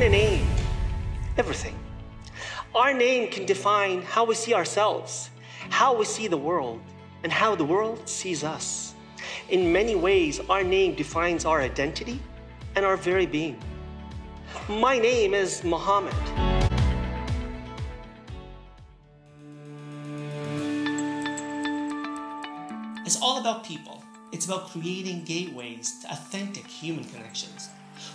a name everything. Our name can define how we see ourselves, how we see the world, and how the world sees us. In many ways, our name defines our identity and our very being. My name is Mohamed. It's all about people. It's about creating gateways to authentic human connections.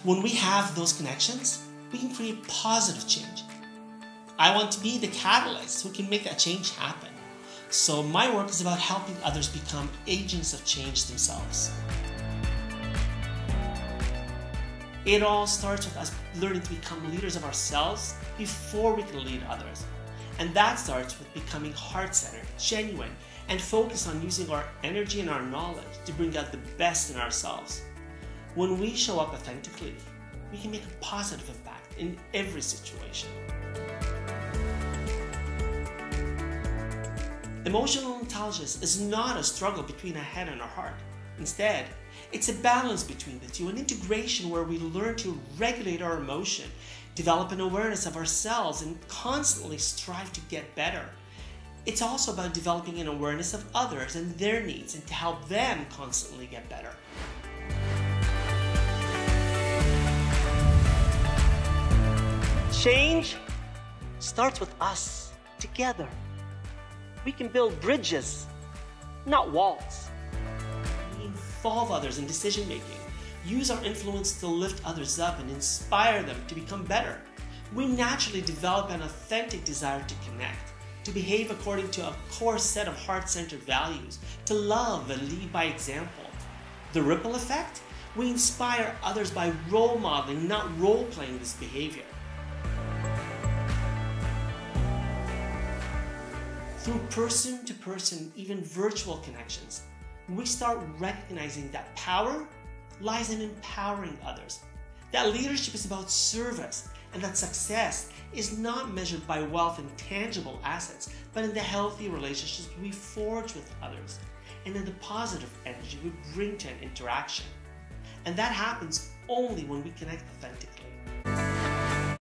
When we have those connections, we can create positive change. I want to be the catalyst who can make that change happen. So my work is about helping others become agents of change themselves. It all starts with us learning to become leaders of ourselves before we can lead others. And that starts with becoming heart centered, genuine, and focused on using our energy and our knowledge to bring out the best in ourselves. When we show up authentically, we can make a positive impact in every situation. Emotional intelligence is not a struggle between a head and a heart. Instead, it's a balance between the two, an integration where we learn to regulate our emotion, develop an awareness of ourselves, and constantly strive to get better. It's also about developing an awareness of others and their needs and to help them constantly get better. Change starts with us together. We can build bridges, not walls. We involve others in decision making, use our influence to lift others up and inspire them to become better. We naturally develop an authentic desire to connect, to behave according to a core set of heart centered values, to love and lead by example. The ripple effect? We inspire others by role modeling, not role playing this behavior. Through person to person, even virtual connections, we start recognizing that power lies in empowering others. That leadership is about service, and that success is not measured by wealth and tangible assets, but in the healthy relationships we forge with others and in the positive energy we bring to an interaction. And that happens only when we connect authentically.